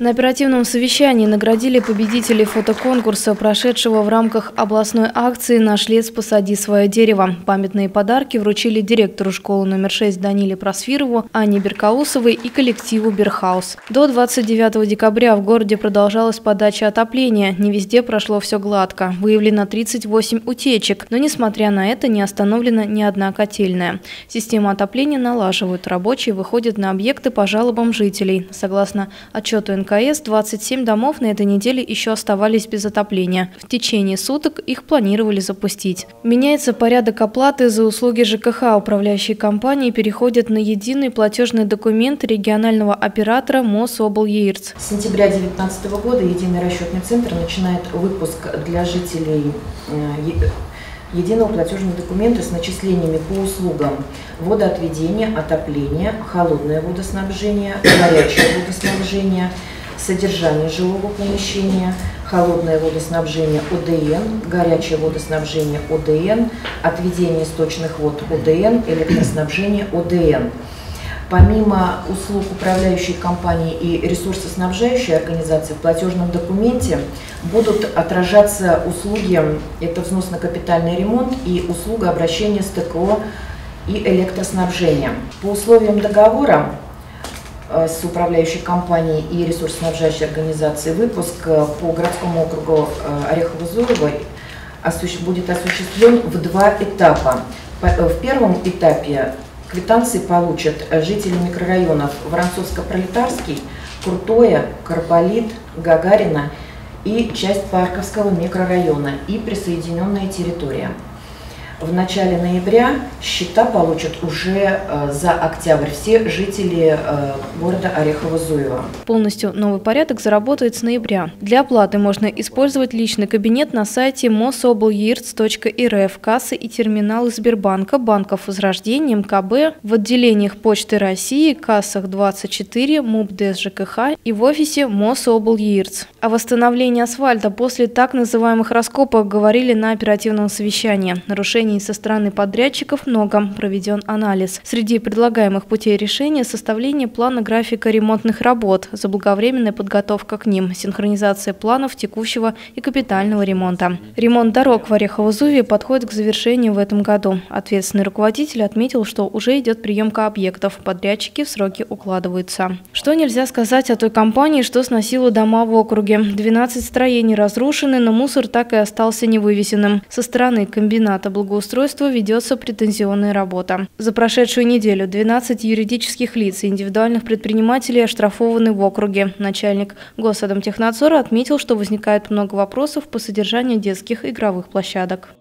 На оперативном совещании наградили победителей фотоконкурса, прошедшего в рамках областной акции «Наш лес, посади свое дерево». Памятные подарки вручили директору школы номер 6 Даниле Просфирову, Анне Беркаусовой и коллективу «Берхаус». До 29 декабря в городе продолжалась подача отопления. Не везде прошло все гладко. Выявлено 38 утечек, но несмотря на это не остановлена ни одна котельная. Систему отопления налаживают. Рабочие выходят на объекты по жалобам жителей. Согласно отчету НКС, 27 домов на этой неделе еще оставались без отопления. В течение суток их планировали запустить. Меняется порядок оплаты за услуги ЖКХ. Управляющие компании переходят на единый платежный документ регионального оператора МОСОБЛ-ЕИРЦ. С сентября 2019 года Единый расчетный центр начинает выпуск для жителей э, единого платежного документа с начислениями по услугам водоотведения, отопления, холодное водоснабжение, горячее водоснабжение, содержание жилого помещения, холодное водоснабжение ОДН, горячее водоснабжение ОДН, отведение источных вод ОДН, электроснабжение ОДН. Помимо услуг управляющей компании и ресурсоснабжающей организации в платежном документе будут отражаться услуги, это взнос на капитальный ремонт и услуга обращения с ТКО и электроснабжения. По условиям договора э, с управляющей компанией и ресурсоснабжающей организацией выпуск э, по городскому округу э, Орехово-Зуево будет осуществлен в два этапа. В первом этапе Квитанции получат жители микрорайонов Воронцовско-Пролетарский, Крутое, Карполит, Гагарина и часть Парковского микрорайона и присоединенная территория. В начале ноября счета получат уже э, за октябрь все жители э, города Орехово-Зуево. Полностью новый порядок заработает с ноября. Для оплаты можно использовать личный кабинет на сайте mosoblyirs.rf, кассы и терминалы Сбербанка, банков Возрождения, МКБ, в отделениях Почты России, кассах 24, МУП ДСЖКХ и в офисе Мособлйирц. О восстановлении асфальта после так называемых раскопок говорили на оперативном совещании. Нарушение предложений со стороны подрядчиков много, проведен анализ. Среди предлагаемых путей решения составление плана графика ремонтных работ, заблаговременная подготовка к ним, синхронизация планов текущего и капитального ремонта. Ремонт дорог в Орехово-Зуве подходит к завершению в этом году. Ответственный руководитель отметил, что уже идет приемка объектов, подрядчики в сроки укладываются. Что нельзя сказать о той компании, что сносила дома в округе? 12 строений разрушены, но мусор так и остался невывесенным. Со стороны комбината благоустройства благоустройству ведется претензионная работа. За прошедшую неделю 12 юридических лиц и индивидуальных предпринимателей оштрафованы в округе. Начальник Госадомтехнадзора отметил, что возникает много вопросов по содержанию детских игровых площадок.